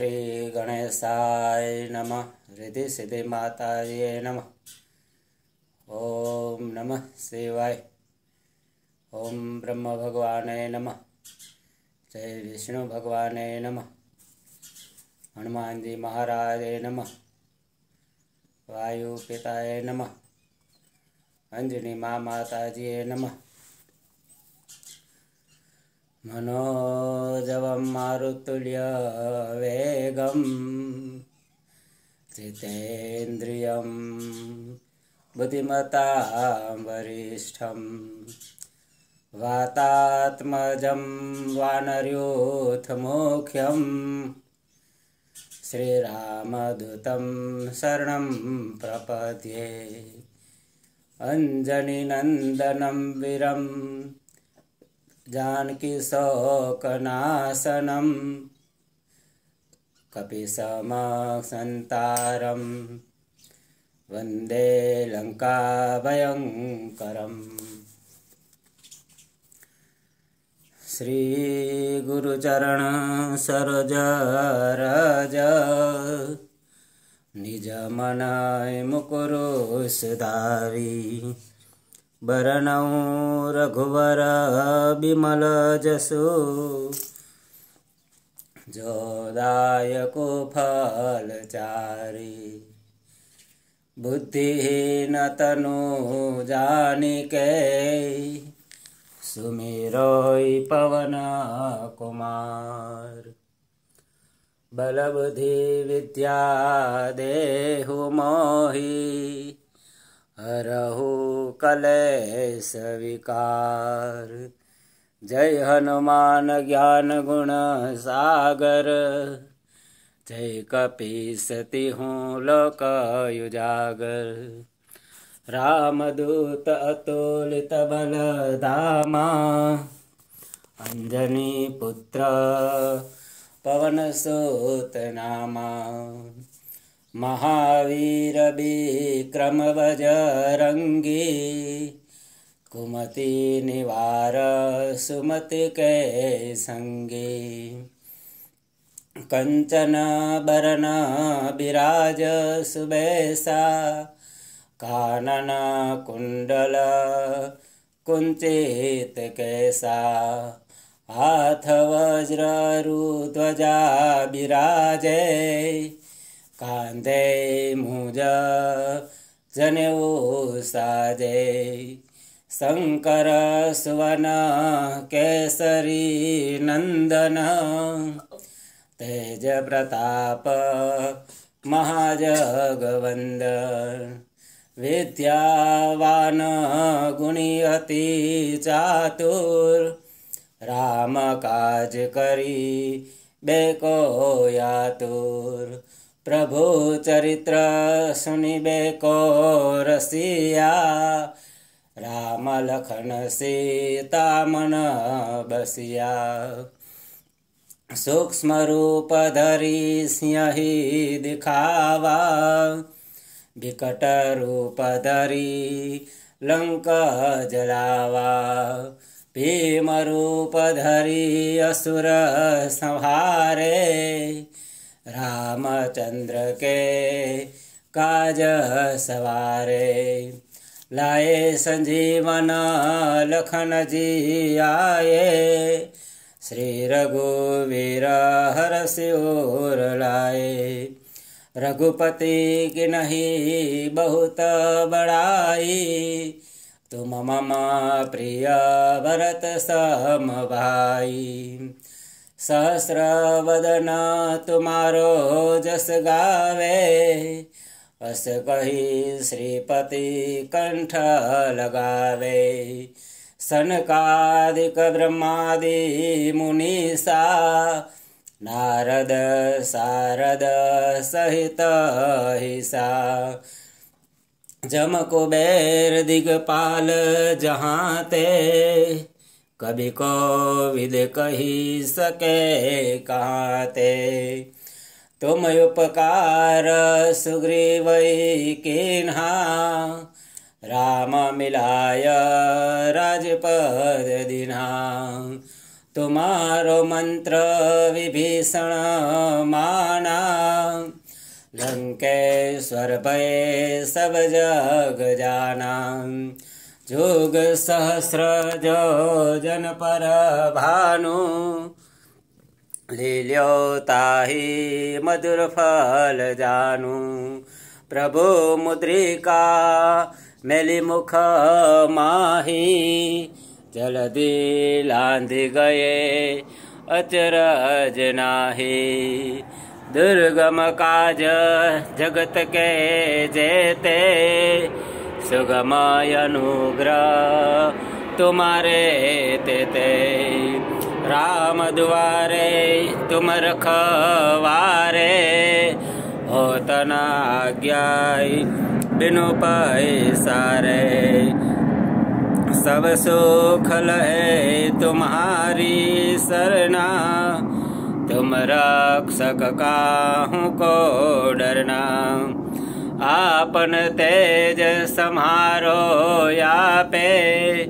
श्रीगणेशाय नमः। रिधिसिद्धिमाताये नमः। ॐ नमः शिवाय। ओम ब्रह्म ब्रह्मभगवाने नमः। जय विष्णु भगवाने नमः। हनुमान जी महाराज नमः। वायु पिताय नमः। अंजनी माँ माता जी नमः। मनोजवं मारुतुल्यवेगं जितेन्द्रियं बुद्धिमतां वरिष्ठं वातात्मजं वानर्योथमुख्यं श्रीरामदूतं शरणं प्रपद्ये अञ्जनिनन्दनं वीरम् जानकीशोकनाशनं कपिसमसन्तारं वंदे लङ्काभयङ्करम्। श्रीगुरुचरण सरोजरज निजमनाय मुकुरु सुधारी वरणौ रघुवर विमल जसु जोदायको फलचारी बुद्धिहीन तनु जानिके। सुमिरोई पवन कुमार। बलबुद्धि विद्या देहु मोही। हरहु कलेश विकार। जय हनुमान ज्ञान गुण सागर। जय कपीसति हूँ लोक युजागर रामदूत अतुलित पुत्र पवन सुत नामा महावीरविक्रमवजरङ्गी कुमति निवार महावीरव्रमवज्ररङ्गी कुमतिनिवारसुमतिके सङ्गी। कुण्डल काननकुण्डल कुञ्चितकेसा अथ वज्ररुध्वजा विराजे कांदे मुज जनेऊ साजे। शंकर सुवन केसरी नंदन। तेज प्रताप महाजगवंदन विद्यावान गुणी चातुर। राम काज करी बेको यातुर। प्रभु चरित्र सुनिबे को रसिया राम लखन सीता मन बसिया। सूक्ष्म रूप धरी सिंही दिखावा। विकट रूप धरी लंक जलावा। भीम रूप धरी असुर संहारे रामचंद्र के काज सवारे। लाए संजीवन लखन जी आए। श्री रघुवीर हर सिर लाए। रघुपति की नहीं बहुत बड़ाई। तुम मम प्रिय भरत सम भाई। सहस्र वदन तुम्हारो जस गावे। अस कही श्रीपति कंठ लगावे। सनकादिक ब्रह्मादि मुनीसा नारद सारद सहित हिसा जम कुबेर दिगपाल जहाँ ते कभी को विद कही सके कहाँ ते तुम उपकार सुग्रीव किन्हा। राम मिलाय राजपद दिना तुम्हारो मंत्र विभीषण माना। लंकेश्वर भय सब जग जाना। जुग सहस्र जो जन पर भानु लील्योताहि मधुर फल जानू प्रभु मुद्रिका मेली मुख माही। जलदि लांधि गए अचरज नाही। दुर्गम काज जगत के जेते। सुगमय अनुग्रह तुम्हारे ते राम द्वारे तुम रखवारे हो तना आज्ञाई बिनु पाए सारे। सब सुख लहे तुम्हारी सरना। तुम रक्षक का हूँ को डरना। आपन तेज समारो या पे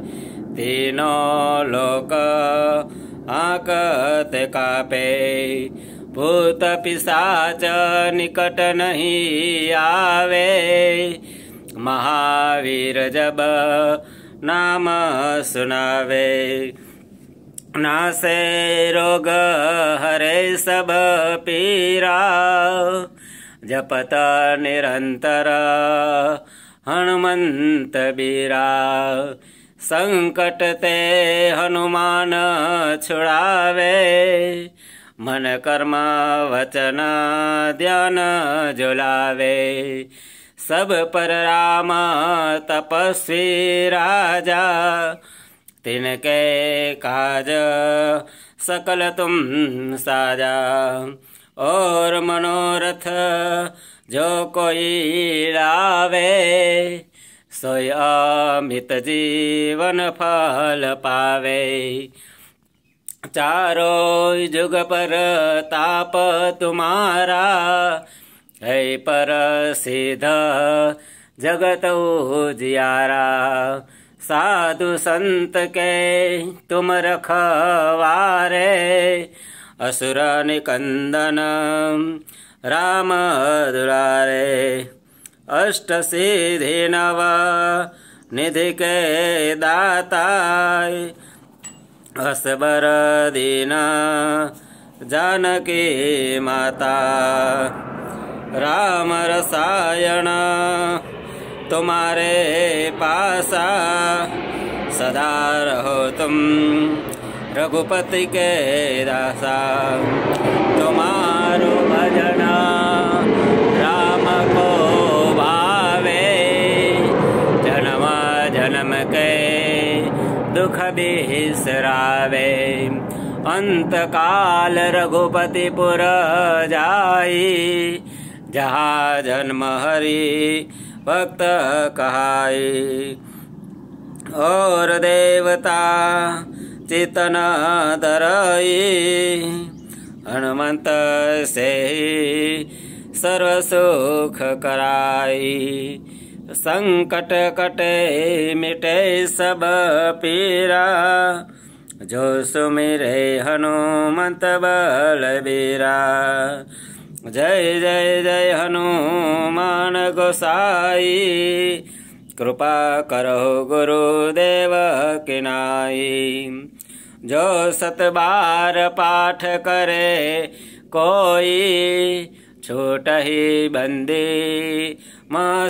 तीनों लोक आकत कापे। भूत पिशाच निकट नहीं आवे। महावीर जब नाम सुनावे। नासे रोग हरे सब पीरा। जपत निरंतर। हनुमंत बीरा संकट ते हनुमान छुड़ावे। मन कर्म वचन ध्यान जुलावे। सब पर राम तपस्वी राजा। तिनके काज सकल तुम साजा और मनोरथ जो कोई लावे सोय जीवन फल पावे। चारो जुग पर ताप तुम्हारा, है पर सिद्ध जगत उजियारा। साधु संत के तुम रखवारे असुरनिकन्दन रामदुरारे रामधुरारे अष्टसिनव निधि दाताय। असबरदिना जानकी माता। रामरसायण तु पासा सदा रहो तुम। रघुपति के दासा, तुम्हारो भजना राम को भावे। जन्म जन्म के दुख बिसरावे। अंत काल रघुपतिपुर जाई। जहाँ जन्म हरि भक्त कहाई। और देवता चितन दरई हनुमंत से सर्वसुख कराई संकट कटे मिटे सब पीरा। जो सुमिरे हनुमंत बलबीरा जय जय जय हनुमान गोसाई। कृपा करो गुरुदेव किनाई। जो सत बार पाठ करे, कोई छोट ही बंदी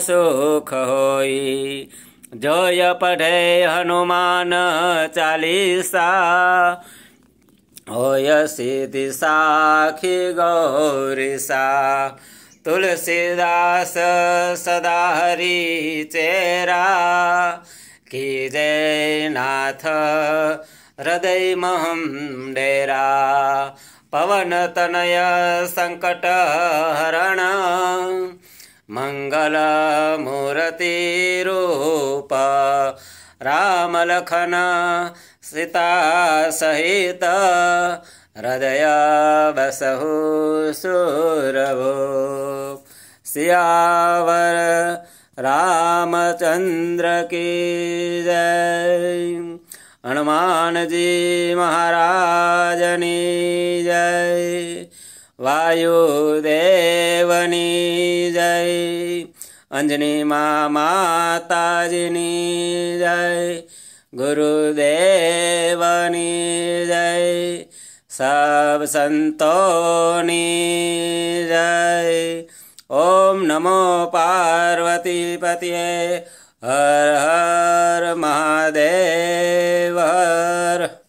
सुख होई। जो य पढ़े हनुमान चालीसा, होय सिद्धि साखी गौरीसा। तुलसीदास सदा हरि चेरा, की जय नाथ हृदयमहं डेरा। पवनतनय सङ्कटहरण मङ्गलमूरतिरूप। रामलखन सिता हृदय बसहु सुरभो। सियावर रामचन्द्र की जय। हनुमान जी महाराजनी जय। वायुदेवनी जय। अंजनी माँ माता माताजनी जय। गुरुदेवनी जय। सब संतोनी जय। ओम नमो पार्वती पतिये हर हर महादेव हर।